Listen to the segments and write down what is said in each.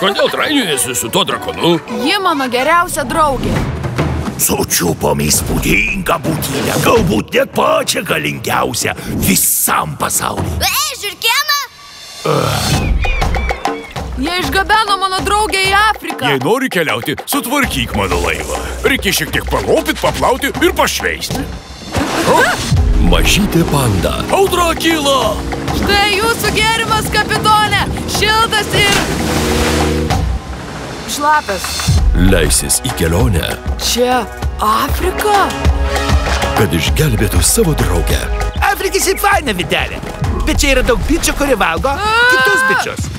Kodėl trainiojasi su tuo drakonu? Ji mano geriausia draugė. Sučiupom įspūdingą būtybę, galbūt net pačią galingiausią visam pasauliu. Ei, žirkieną! Jie išgabeno mano draugę į Afriką. Jei nori keliauti, sutvarkyk mano laivą. Reikia šiek tiek palopyti, paplauti ir pašveisti. Mažytė panda. Audra kyla. Štai jūsų gėrimas, kapitonė. Šiltas ir... Šlapias. Leisis į kelionę, Čia Afrika? kad išgelbėtų savo draugę. Afrika šiaip faina videlė, bet čia yra daug bičių, kurie valgo kitus bičius.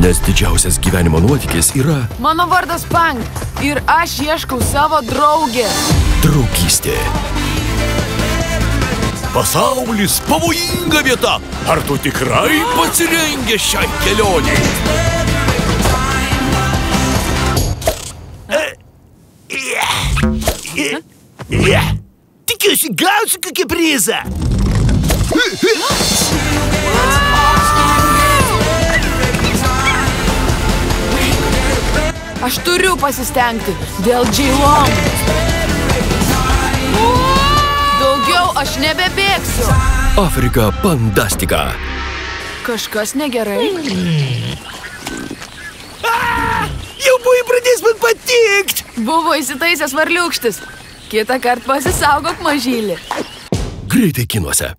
Nes didžiausias gyvenimo nuotykis yra Mano vardas Pang ir aš ieškau savo draugės. draugystė. Pasaulis pavojinga vieta. Ar tu tikrai pasirengęs šiai kelioniai? Ja. Tikiuosi, gausiu kokį prizą. Aš turiu pasistengti dėl Džeilom. Aš nebebėgsiu. Afrika pandastika. Kažkas negerai. Jau buvai pradės man patikt. Buvo įsitaisęs varliukštis. Kitą kartą pasisaugok mažylį. Greitai kinuose.